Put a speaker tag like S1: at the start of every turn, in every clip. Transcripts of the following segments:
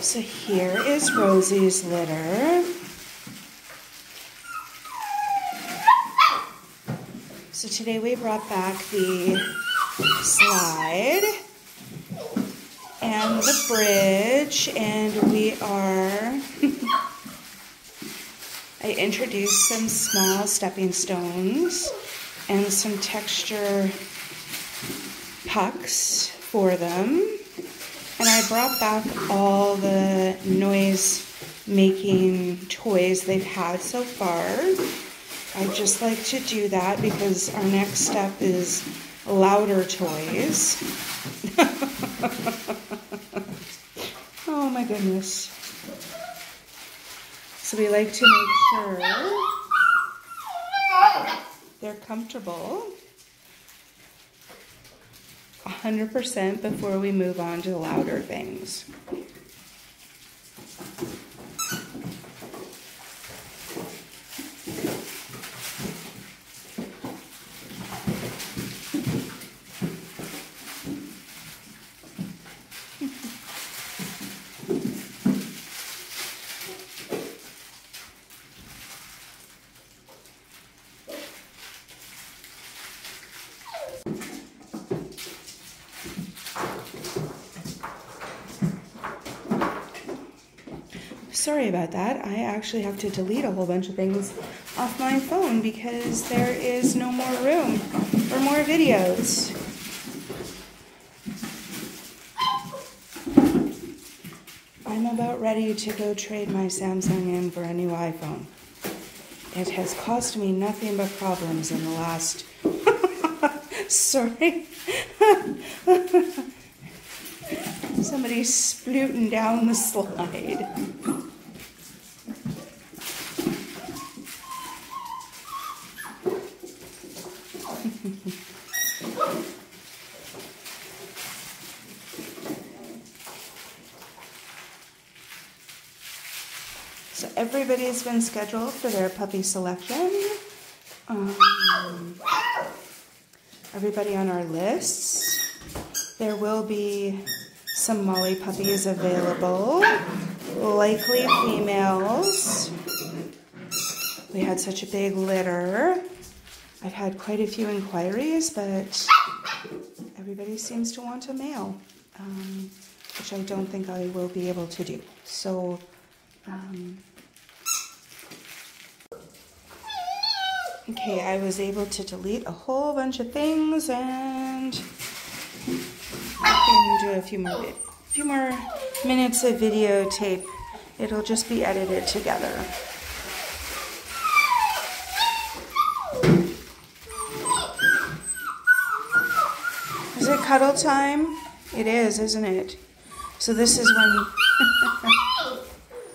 S1: So here is Rosie's litter. So today we brought back the slide and the bridge and we are I introduced some small stepping stones and some texture pucks for them and I brought back all the noise making toys they've had so far I just like to do that because our next step is louder toys. oh my goodness. So we like to make sure they're comfortable 100% before we move on to louder things. Sorry about that. I actually have to delete a whole bunch of things off my phone because there is no more room for more videos. I'm about ready to go trade my Samsung in for a new iPhone. It has cost me nothing but problems in the last... Sorry. Somebody's splooting down the slide. So everybody's been scheduled for their puppy selection. Um, everybody on our lists. There will be some Molly puppies available, likely females. We had such a big litter. I've had quite a few inquiries, but everybody seems to want a male, um, which I don't think I will be able to do. So, um, okay, I was able to delete a whole bunch of things and I can do a few more, few more minutes of videotape. It'll just be edited together. It cuddle time? It is, isn't it? So this is when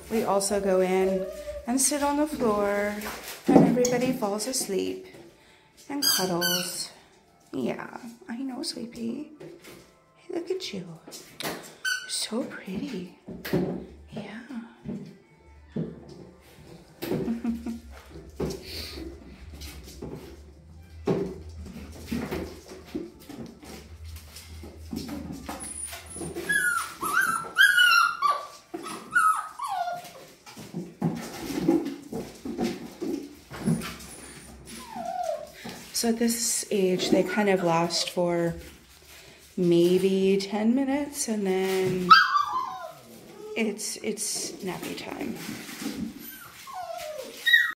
S1: we also go in and sit on the floor and everybody falls asleep and cuddles. Yeah, I know, sweetie. Hey, look at you. You're so pretty. So at this age, they kind of last for maybe 10 minutes and then it's it's nappy time.